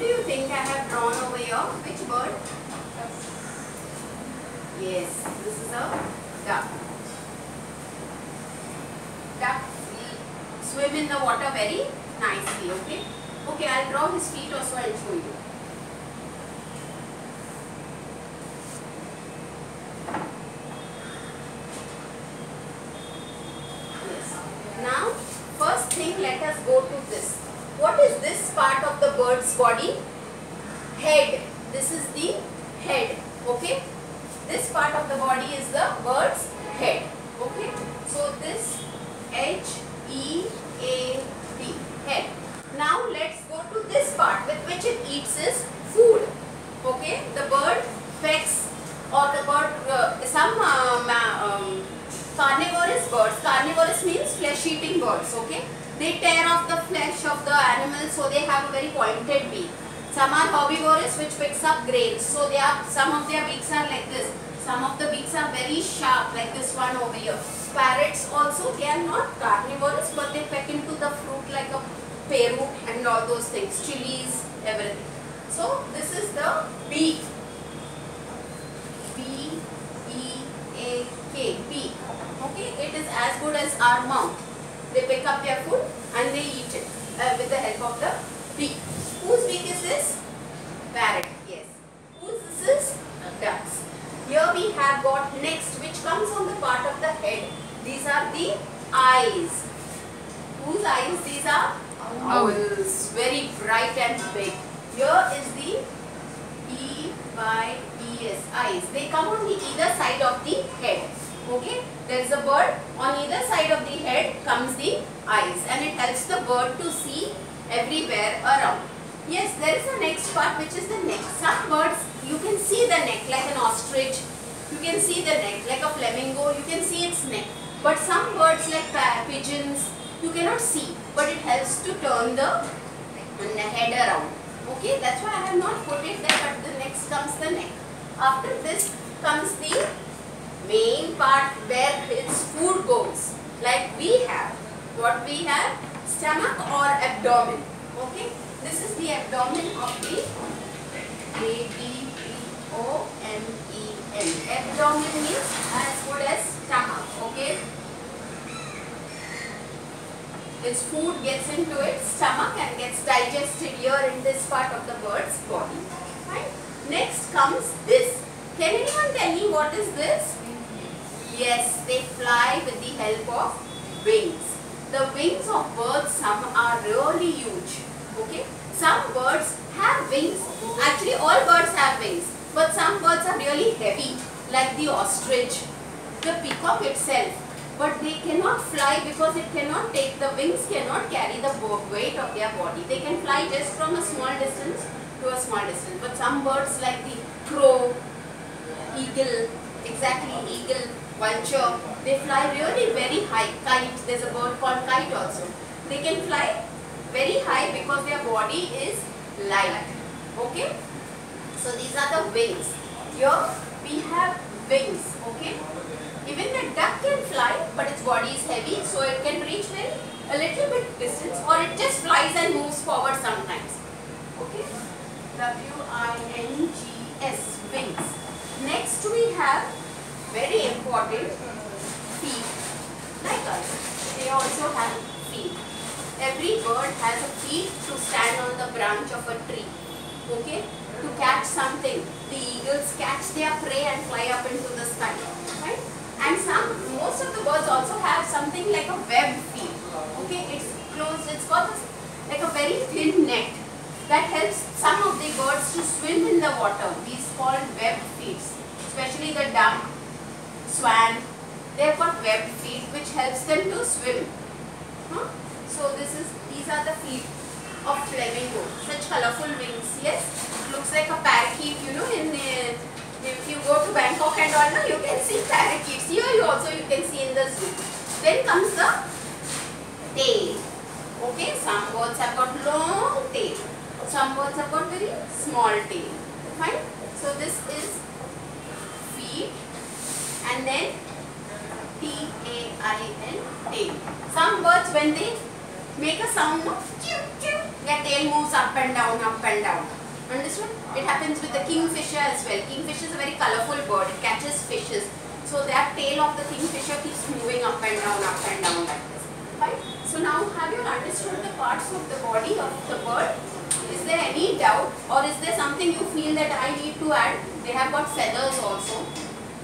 do you think I have drawn over here? Which bird? Yes, this is a duck. Duck swim in the water very nicely, okay? Okay, I'll draw his feet also, I'll show you. Yes. Now, first thing let us go to this. What is this part of the bird's body? Head. This is the head, okay? This part of the body is the bird's head, okay? So, this H E A D, head. Now, let's go to this part with which it eats is food, okay? The bird pecks or the bird, uh, some uh, ma- um, carnivorous birds, carnivorous means flesh eating birds, okay? They tear off the flesh of the animal so they have a very pointed beak. Some are herbivorous which picks up grains. So they are some of their beaks are like this. Some of the beaks are very sharp like this one over here. Parrots also they are not carnivorous but they peck into the fruit like a peru and all those things. Chilies, everything. So this is the beak. B E A K beak. Okay, it is as good as our mouth. They pick up their food and they eat it uh, with the help of the beak. Whose beak is this? Parrot, yes. Whose this is? Ducks. Here we have got next which comes on the part of the head. These are the eyes. Whose eyes? These are owls. Very bright and big. Here is the E Y E S eyes. They come on the either side of the head. Okay, there is a bird. On either side of the head comes the eyes, and it helps the bird to see everywhere around. Yes, there is a next part which is the neck. Some birds you can see the neck like an ostrich. You can see the neck like a flamingo. You can see its neck. But some birds like pigeons you cannot see, but it helps to turn the the head around. Okay, that's why I have not put it there, but the next comes the neck. After this comes the main part where its food goes. Like we have, what we have, stomach or abdomen. Okay, this is the abdomen of the A B B O M E N. Abdomen means as good as stomach. Okay. Its food gets into its stomach and gets digested here in this part of the bird's body. Right? Next comes this. Can anyone tell me what is this? Yes, they fly with the help of wings. The wings of birds, some are really huge. Okay? Some birds have wings. Actually, all birds have wings. But some birds are really heavy, like the ostrich, the peacock itself but they cannot fly because it cannot take the wings cannot carry the weight of their body they can fly just from a small distance to a small distance but some birds like the crow eagle exactly eagle vulture they fly really very high kite there's a bird called kite also they can fly very high because their body is light okay so these are the wings here we have wings okay even the duck can fly, but its body is heavy, so it can reach very a little bit distance, or it just flies and moves forward sometimes. Okay, W I N G S wings. Next we have very important feet. Like us, they also have feet. Every bird has a feet to stand on the branch of a tree. Okay, to catch something. The eagles catch their prey and fly up into the sky. Right? and some most of the birds also have something like a web feet okay it's closed it's got like a very thin net that helps some of the birds to swim in the water these called web feet especially the duck swan they have got web feet which helps them to swim huh? So this is these are the feet of flamingo such colorful wings yes looks like a parakeet you know in the if you go to Bangkok and all, no, you can see parakeets. Here you also you can see in the zoo. Then comes the tail. Okay, some birds have got long tail. Some birds have got very small tail. Fine. So this is feet and then T-A-I-L tail. Some birds when they make a sound of chew chew, their tail moves up and down, up and down. Understood? It happens with the kingfisher as well. Kingfisher is a very colorful bird. It catches fishes. So that tail of the kingfisher keeps moving up and down, up and down like this. Right? So now have you understood the parts of the body of the bird? Is there any doubt or is there something you feel that I need to add? They have got feathers also.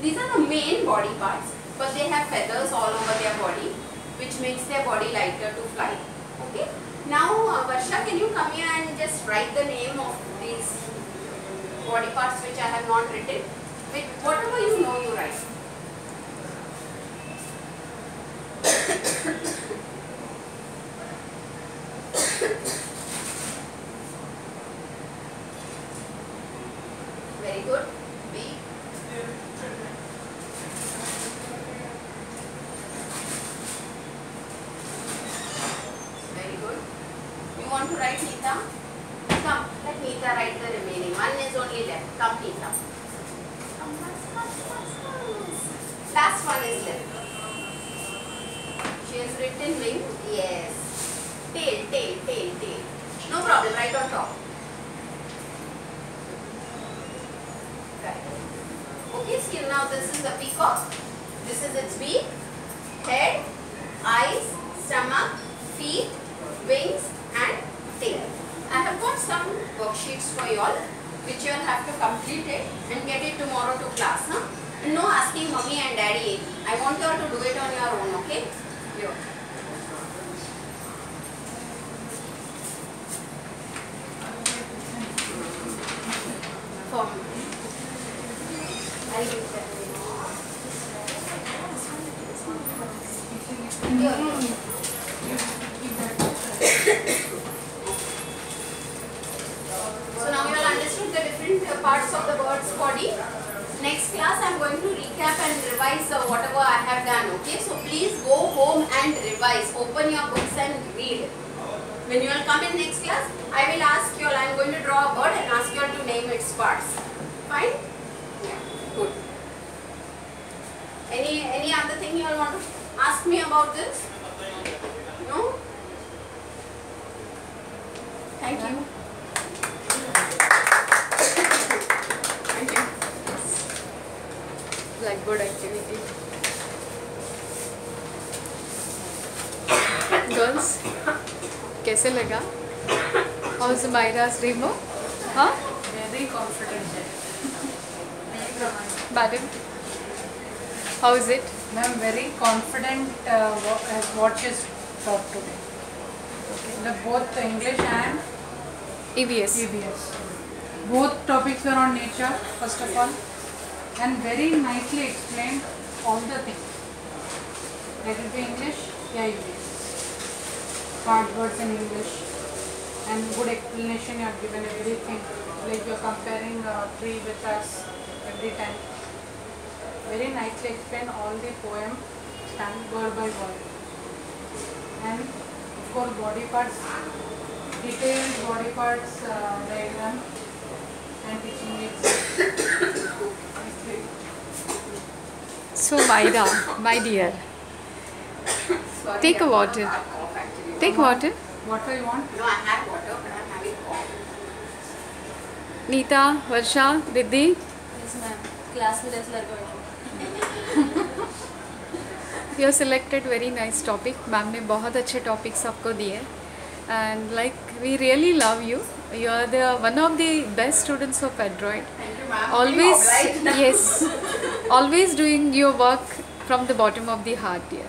These are the main body parts but they have feathers all over their body which makes their body lighter to fly. Okay. Now uh, Varsha can you come here and just write the name of these body parts which I have not written. With whatever you know you write. Very good. B. Very good. You want to write Nita? Come, let Nita write the remaining. One is only left. Come Nita. Last one is left. She has written wing. Yes. Tail, tail, tail, tail. No problem. Right on top. Okay, so now this is the peacock. This is its beak, head, eyes, stomach, feet, wings and. I have got some worksheets for you all which you will have to complete it and get it tomorrow to class. Huh? No asking mommy and daddy. I want you all to do it on your own, okay? Here. For I'll give that. Here. So now you all understood the different uh, parts of the bird's body. Next class I am going to recap and revise uh, whatever I have done. Okay, so please go home and revise. Open your books and read. When you will come in next class, I will ask you all. I am going to draw a bird and ask you all to name its parts. Fine? Yeah. Good. Any any other thing you all want to ask me about this? No. Thank you. good girls कैसे लगा? How मायरास रेमो? हाँ? Very confident है। Madam how is it ma'am very confident as what is top today मतलब both English and E B S E S both topics were on nature first of all. And very nicely explained all the things. Let it be English, yeah, EVS. Hard words in English, and good explanation you have given everything. Like you are comparing a tree with us every time. Very nicely explained all the poem, stand word by word. And of course, body parts detailed body parts uh, diagram. So Maida, my dear, take a water. Take water. Water you want? No, I have water, but I'm having coffee. Nita, Varsha, Vidhi. Yes, ma'am. Class में दस लड़कों you are selected very nice topic ma'am ने बहुत अच्छे topics आपको दिए and like we really love you You are the one of the best students of Adroit. Thank you, ma'am. always yes. Always doing your work from the bottom of the heart dear.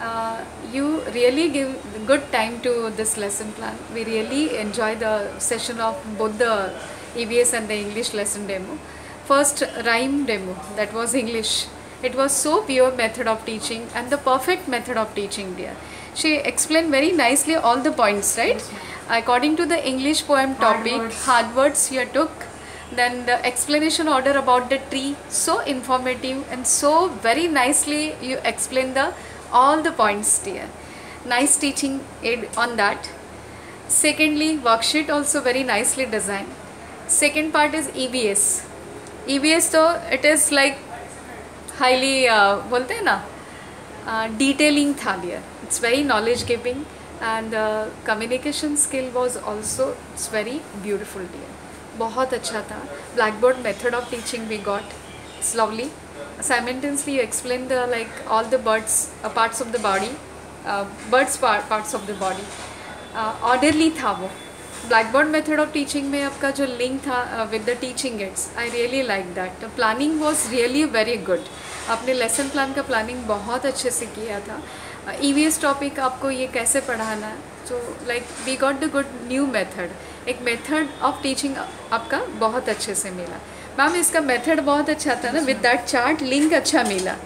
Uh, you really give good time to this lesson plan. We really enjoy the session of both the evs and the english lesson demo. First rhyme demo. That was english. It was so pure method of teaching and the perfect method of teaching dear. She explained very nicely all the points right According to the English poem topic, hard words, you took then the explanation order about the tree so informative and so very nicely you explain the all the points dear. Nice teaching aid on that. Secondly worksheet also very nicely designed. Second part is EVS EVS though it is like highly uh, बोलते हैं ना detailing था dear it's very knowledge giving and communication skill was also it's very beautiful dear बहुत अच्छा था। Blackboard method of teaching we got it's lovely simultaneously you explain the like all the birds uh, parts of the body uh, birds part, parts of the body. Orderly था वो। Black board method of teaching में आपका जो link था with the teaching it's I really like that planning was really very good आपने lesson plan का planning बहुत अच्छे से किया था। ई वी एस टॉपिक आपको ये कैसे पढ़ाना? है so like we got the good new method एक मेथड ऑफ़ टीचिंग आपका बहुत अच्छे से मिला। मैम इसका मेथड बहुत अच्छा था ना? विद दैट चार्ट लिंक अच्छा मिला।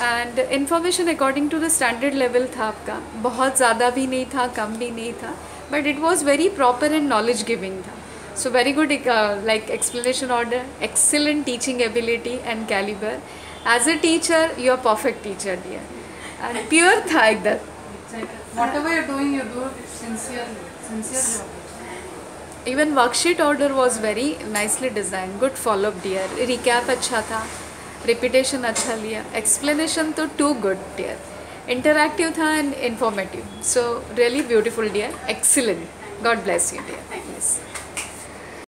And information according to the standard level था आपका। बहुत ज़्यादा भी नहीं था कम भी नहीं था but it was very proper and knowledge giving था। So very good like explanation order excellent teaching ability and calibre as a teacher you are perfect teacher dear and pure था एकदम Exactly. Whatever you're doing, you do it sincerely. Sincere job. Even worksheet order was very nicely design good follow up dear recap अच्छा था repetition अच्छा लिया explanation तो too good dear interactive था and informative so really beautiful dear excellent god bless you dear yes